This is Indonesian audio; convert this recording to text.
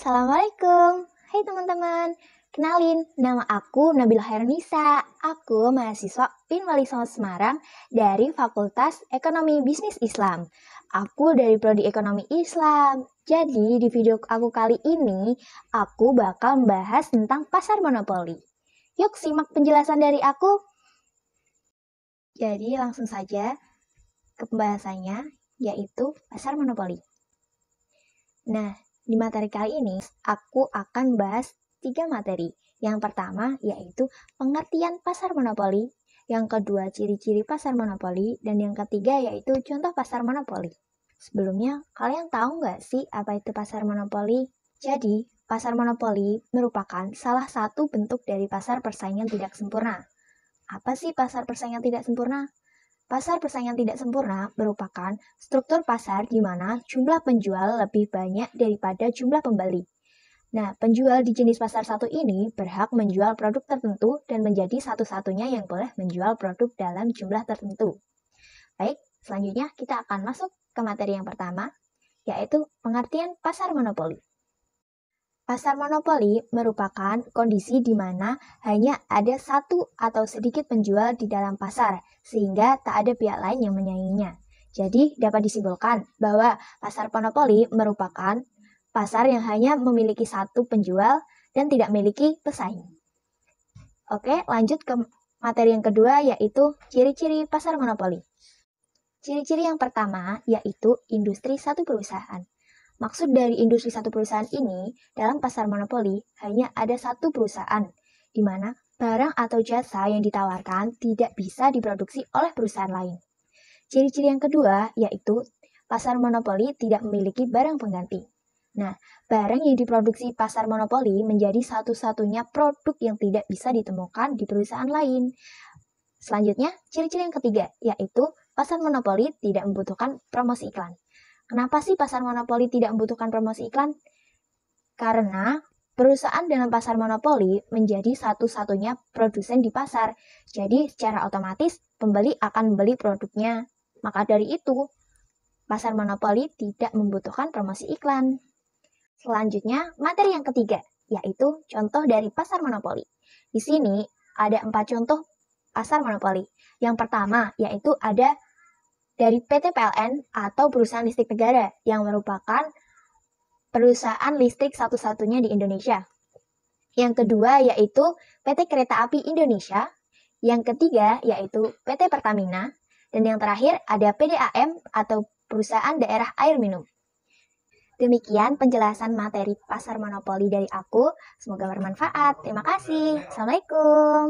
Assalamualaikum, hai teman-teman. Kenalin, nama aku Nabila Hairunisa. Aku mahasiswa PIN Wali Songo Semarang dari Fakultas Ekonomi Bisnis Islam. Aku dari Prodi Ekonomi Islam. Jadi, di video aku kali ini, aku bakal membahas tentang pasar monopoli. Yuk simak penjelasan dari aku. Jadi, langsung saja ke pembahasannya, yaitu pasar monopoli. Nah, di materi kali ini, aku akan bahas tiga materi. Yang pertama yaitu pengertian pasar monopoli, yang kedua ciri-ciri pasar monopoli, dan yang ketiga yaitu contoh pasar monopoli. Sebelumnya, kalian tahu nggak sih apa itu pasar monopoli? Jadi, pasar monopoli merupakan salah satu bentuk dari pasar persaingan tidak sempurna. Apa sih pasar persaingan tidak sempurna? Pasar persaingan tidak sempurna merupakan struktur pasar di mana jumlah penjual lebih banyak daripada jumlah pembeli. Nah, penjual di jenis pasar satu ini berhak menjual produk tertentu dan menjadi satu-satunya yang boleh menjual produk dalam jumlah tertentu. Baik, selanjutnya kita akan masuk ke materi yang pertama, yaitu pengertian pasar monopoli. Pasar monopoli merupakan kondisi di mana hanya ada satu atau sedikit penjual di dalam pasar, sehingga tak ada pihak lain yang menyainginya. Jadi, dapat disimpulkan bahwa pasar monopoli merupakan pasar yang hanya memiliki satu penjual dan tidak memiliki pesaing. Oke, lanjut ke materi yang kedua, yaitu ciri-ciri pasar monopoli. Ciri-ciri yang pertama yaitu industri satu perusahaan. Maksud dari industri satu perusahaan ini, dalam pasar monopoli hanya ada satu perusahaan, di mana barang atau jasa yang ditawarkan tidak bisa diproduksi oleh perusahaan lain. Ciri-ciri yang kedua yaitu pasar monopoli tidak memiliki barang pengganti. Nah, barang yang diproduksi pasar monopoli menjadi satu-satunya produk yang tidak bisa ditemukan di perusahaan lain. Selanjutnya, ciri-ciri yang ketiga yaitu pasar monopoli tidak membutuhkan promosi iklan. Kenapa sih pasar monopoli tidak membutuhkan promosi iklan? Karena perusahaan dalam pasar monopoli menjadi satu-satunya produsen di pasar. Jadi secara otomatis pembeli akan membeli produknya. Maka dari itu, pasar monopoli tidak membutuhkan promosi iklan. Selanjutnya, materi yang ketiga, yaitu contoh dari pasar monopoli. Di sini ada empat contoh pasar monopoli. Yang pertama, yaitu ada dari PT PLN atau perusahaan listrik negara yang merupakan perusahaan listrik satu-satunya di Indonesia. Yang kedua yaitu PT Kereta Api Indonesia. Yang ketiga yaitu PT Pertamina. Dan yang terakhir ada PDAM atau perusahaan daerah air minum. Demikian penjelasan materi pasar monopoli dari aku. Semoga bermanfaat. Terima kasih. Assalamualaikum.